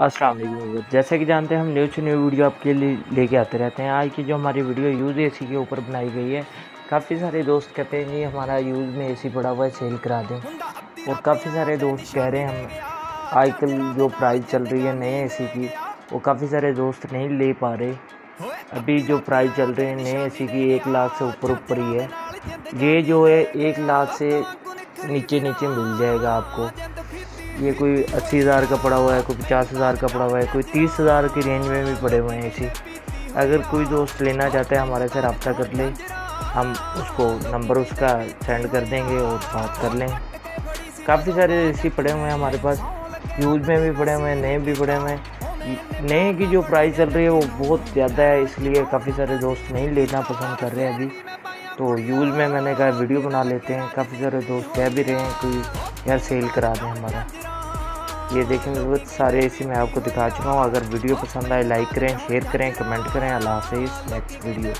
वालेकुम। जैसे कि जानते हैं, हम न्यू से न्यू वीडियो आपके लिए लेके आते रहते हैं। आज की जो हमारी वीडियो यूज़ एसी के ऊपर बनाई गई है, काफ़ी सारे दोस्त कहते हैं जी हमारा यूज़ में एसी पड़ा हुआ है सेल करा दें। और काफ़ी सारे दोस्त कह रहे हैं, हम आजकल जो प्राइस चल रही है नए एसी की, वो काफ़ी सारे दोस्त नहीं ले पा रहे। अभी जो प्राइस चल रहे हैं, नए एसी की एक लाख से ऊपर ऊपर ही है। ये जो है, एक लाख से नीचे नीचे मिल जाएगा आपको। ये कोई अस्सी हज़ार का पड़ा हुआ है, कोई पचास हज़ार का पड़ा हुआ है, कोई तीस हज़ार की रेंज में भी पड़े हुए हैं इसी अगर कोई दोस्त लेना चाहता है, हमारे से रबता कर ले। हम उसको नंबर उसका सेंड कर देंगे और बात कर लें। काफ़ी सारे इसी पड़े हुए हैं हमारे पास। यूज़ में भी पड़े हुए हैं, नए भी पड़े हुए हैं। नए की जो प्राइस चल रही है, वो बहुत ज़्यादा है, इसलिए काफ़ी सारे दोस्त नहीं लेना पसंद कर रहे हैं अभी। तो यूज़ में मैंने कहा, वीडियो बना लेते हैं, काफ़ी सारे दोस्त कह भी रहे हैं कि यार सेल करा दें हमारा। ये देखें बहुत सारे इसी मैं आपको दिखा चुका हूँ। अगर वीडियो पसंद आए, लाइक करें, शेयर करें, कमेंट करें। अल्लाह हाफिज़, नेक्स्ट वीडियो।